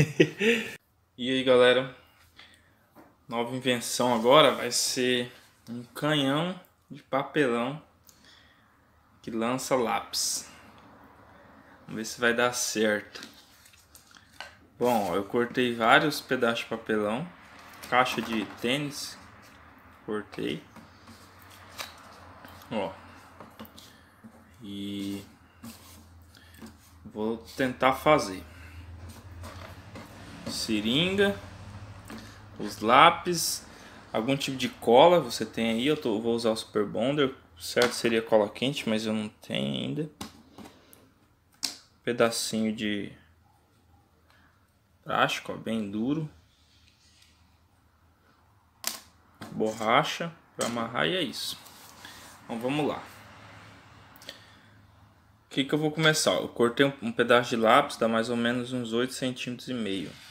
e aí galera, nova invenção agora vai ser um canhão de papelão que lança lápis. Vamos ver se vai dar certo. Bom, eu cortei vários pedaços de papelão, caixa de tênis, cortei. Ó. E vou tentar fazer seringa, os lápis, algum tipo de cola você tem aí. Eu tô, vou usar o Super Bonder, certo seria cola quente, mas eu não tenho ainda. Pedacinho de plástico, ó, bem duro. Borracha para amarrar e é isso. Então vamos lá. O que, que eu vou começar? Eu cortei um, pedaço de lápis, dá mais ou menos uns 8 centímetros e meio.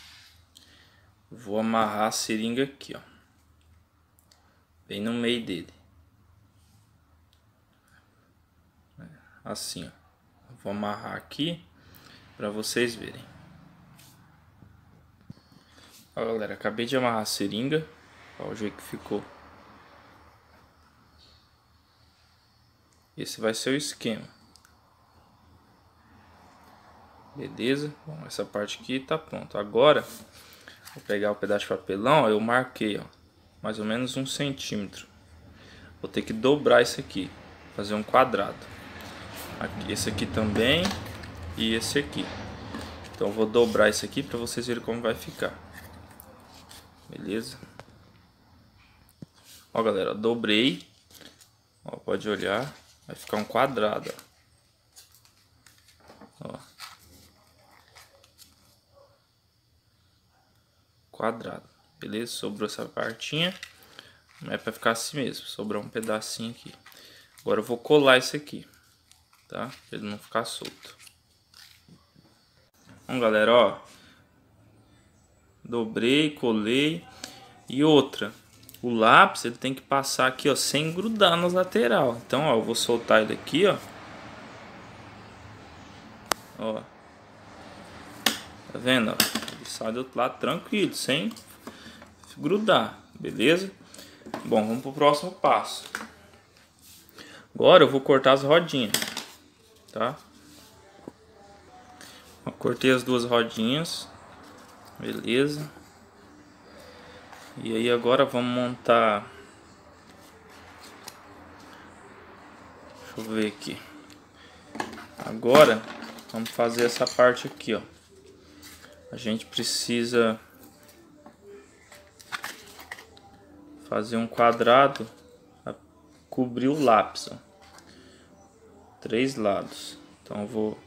Vou amarrar a seringa aqui, ó. Bem no meio dele. Assim, ó. Vou amarrar aqui para vocês verem. Ó, galera, acabei de amarrar a seringa. Olha o jeito que ficou. Esse vai ser o esquema. Beleza? Bom, essa parte aqui tá pronta. Agora, vou pegar o pedaço de papelão, ó, eu marquei, ó, mais ou menos um centímetro. Vou ter que dobrar isso aqui, fazer um quadrado. Aqui, esse aqui também e esse aqui. Então vou dobrar isso aqui para vocês verem como vai ficar. Beleza? Ó, galera, dobrei. Ó, pode olhar. Vai ficar um quadrado, ó. Quadrado. Beleza? Sobrou essa partinha. É para ficar assim mesmo. Sobrou um pedacinho aqui. Agora eu vou colar isso aqui. Tá? Pra ele não ficar solto. Então, galera, ó. Dobrei, colei. E outra o lápis ele tem que passar aqui, ó, sem grudar nas lateral. Então, ó, eu vou soltar ele aqui, ó. Ó. Tá vendo, ó? Sai do outro lado tranquilo, sem grudar, beleza? Bom, vamos pro próximo passo. Agora eu vou cortar as rodinhas, tá? Cortei as duas rodinhas, beleza? E aí agora vamos montar... Deixa eu ver aqui. Agora vamos fazer essa parte aqui, ó. A gente precisa fazer um quadrado cobrir o lápis, ó. Três lados. Então vou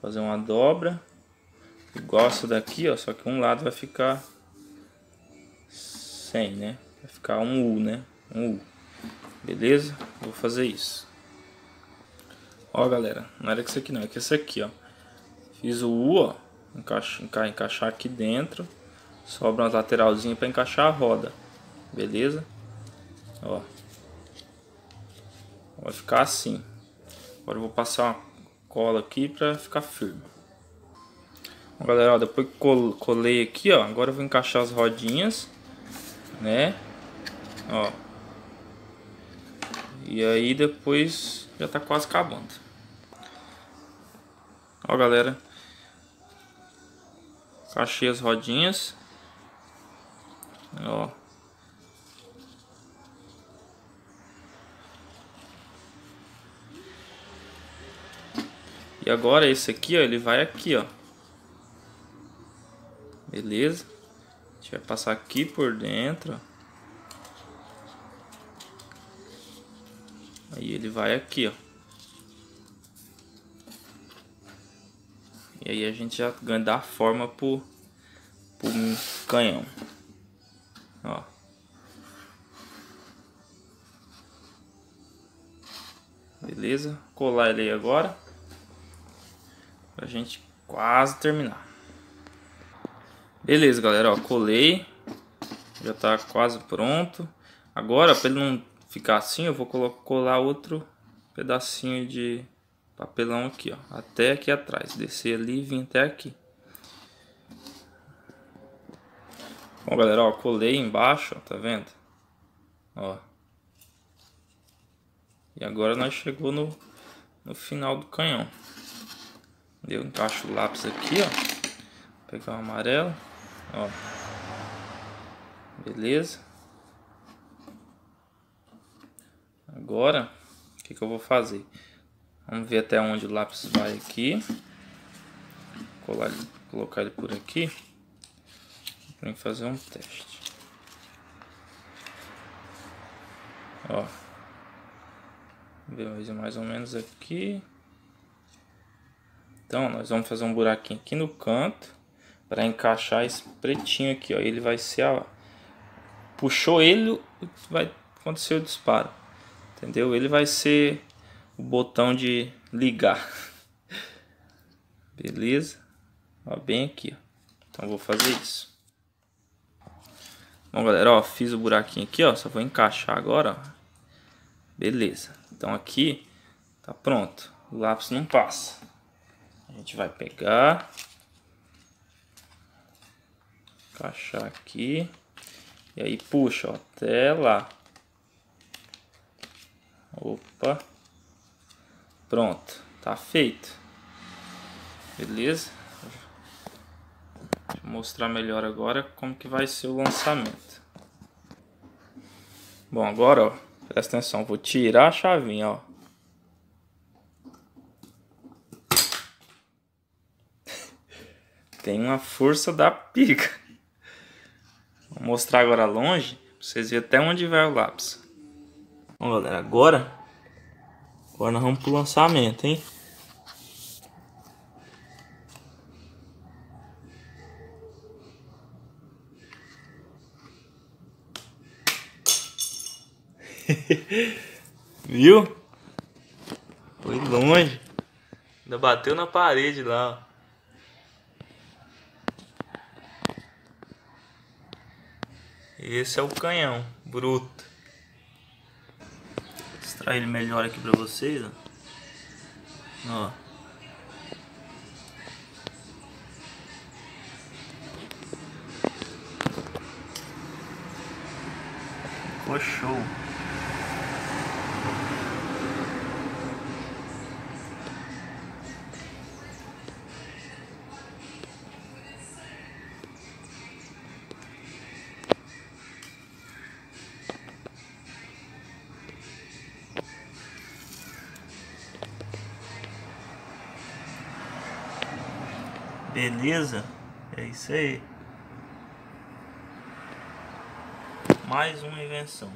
fazer uma dobra igual essa daqui, ó, só que um lado vai ficar 100, né? Vai ficar um U, né? Um U. Beleza? Vou fazer isso. Ó, galera, não era que isso aqui não, é que esse aqui, ó. Fiz o U, ó. Encaixa, enca, encaixar aqui dentro. Sobra uma lateralzinha para encaixar a roda. Beleza? Ó. Vai ficar assim. Agora eu vou passar uma cola aqui para ficar firme. Bom, galera, ó, depois que colei aqui, ó, agora eu vou encaixar as rodinhas né? Ó. E aí depois já tá quase acabando. Ó, galera. Achei as rodinhas. Ó. E agora esse aqui, ó, ele vai aqui, ó. Beleza? A gente vai passar aqui por dentro. Aí ele vai aqui, ó. Aí a gente já ganha da forma pro, pro canhão. Ó. Beleza? Colar ele aí agora. Pra gente quase terminar. Beleza, galera, ó, colei. Já tá quase pronto. Agora, para ele não ficar assim, eu vou colar outro pedacinho de papelão aqui, ó. Até aqui atrás. Descer ali e vir até aqui. Bom, galera, ó, colei embaixo, ó, tá vendo? Ó. E agora nós chegou no, no final do canhão. Eu encaixo o lápis aqui, ó. Vou pegar o amarelo, ó. Beleza. Agora, o que, que eu vou fazer? Vamos ver até onde o lápis vai aqui. Colar, colocar ele por aqui. Para fazer um teste. Ó. Beleza, mais ou menos aqui. Então, nós vamos fazer um buraquinho aqui no canto. Para encaixar esse pretinho aqui, ó. Ele vai ser. Puxou ele, vai acontecer o disparo. Entendeu? Ele vai ser o botão de ligar. Beleza? Ó, bem aqui, ó. Então vou fazer isso. Bom, galera, ó, fiz o buraquinho aqui, ó. Só vou encaixar agora, ó. Beleza. Então aqui tá pronto. O lápis não passa. A gente vai pegar. Encaixar aqui. E aí puxa, ó, até lá. Opa. Pronto, tá feito. Beleza? Deixa eu mostrar melhor agora como que vai ser o lançamento. Bom, agora, ó, presta atenção, vou tirar a chavinha, ó. Tem uma força da pica. Vou mostrar agora longe, pra vocês verem até onde vai o lápis. Bom, galera, agora Agora nós vamos pro lançamento, hein? Viu? Foi longe. Ainda bateu na parede lá, ó. Esse é o canhão bruto mostrar ele melhor aqui pra vocês, ó. ó. Show. Beleza? É isso aí. Mais uma invenção.